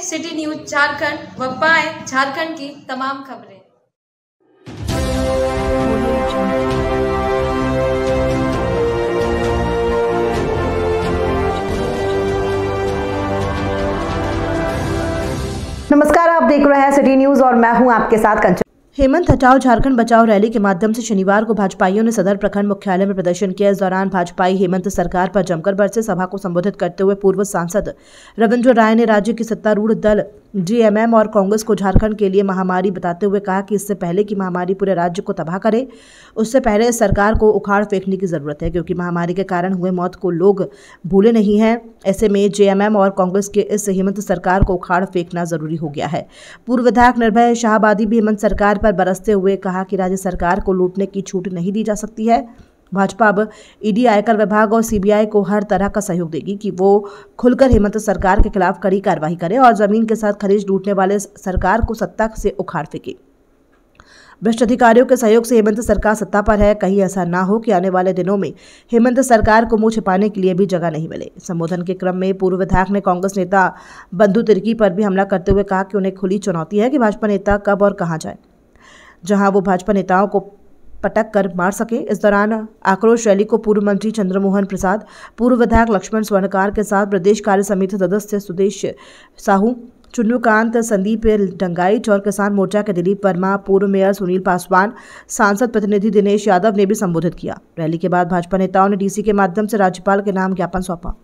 City news Jharkhand व पाए झारखंड की तमाम खबरें। नमस्कार, आप देख रहे हैं सिटी न्यूज़ और मैं हूँ आपके साथ कंचन। हेमंत हटाओ, झारखंड बचाओ रैली के माध्यम से शनिवार को भाजपाइयों ने सदर प्रखंड मुख्यालय में प्रदर्शन किया। इस दौरान भाजपाई हेमंत सरकार पर जमकर बरसे सभा को संबोधित करते हुए पूर्व सांसद रविंद्र राय ने राज्य की सत्तारूढ़ दल जीएमएम और कांग्रेस को झारखंड के लिए महामारी बताते हुए कहा कि इससे पहले की महामारी पूरे राज्य को तबाह करे, उससे पहले सरकार को उखाड़ फेंकने की ज़रूरत है, क्योंकि महामारी के कारण हुए मौत को लोग भूले नहीं हैं। ऐसे में जेएमएम और कांग्रेस के इस हेमंत सरकार को उखाड़ फेंकना ज़रूरी हो गया है। पूर्व विधायक निर्भय शाहबादी भी हेमंत सरकार पर बरसते हुए कहा कि राज्य सरकार को लूटने की छूट नहीं दी जा सकती है। भाजपा अब ईडी आयकर विभाग और सीबीआई को हर तरह का सहयोग देगी कि वो खुलकर हेमंत सरकार के खिलाफ कड़ी कार्रवाई करे और ज़मीन के साथ खरीज लूटने वाले सरकार को सत्ता से उखाड़ फेंके। भ्रष्ट अधिकारियों के सहयोग से हेमंत सरकार सत्ता पर है। कहीं ऐसा ना हो कि आने वाले दिनों में हेमंत सरकार को मुँह छिपाने के लिए भी जगह नहीं मिले। संबोधन के क्रम में पूर्व विधायक ने कांग्रेस नेता बंधु तिर्की पर भी हमला करते हुए कहा कि उन्हें खुली चुनौती है कि भाजपा नेता कब और कहाँ जाए। जहाँ वो भाजपा नेताओं को पटक कर मार सके। इस दौरान आक्रोश रैली को पूर्व मंत्री चंद्रमोहन प्रसाद, पूर्व विधायक लक्ष्मण स्वर्णकार के साथ प्रदेश कार्य समिति सदस्य सुदेश साहू, चुन्नूकांत संदीप डंगाइच और किसान मोर्चा के दिलीप वर्मा, पूर्व मेयर सुनील पासवान, सांसद प्रतिनिधि दिनेश यादव ने भी संबोधित किया। रैली के बाद भाजपा नेताओं ने डीसी के माध्यम से राज्यपाल के नाम ज्ञापन सौंपा।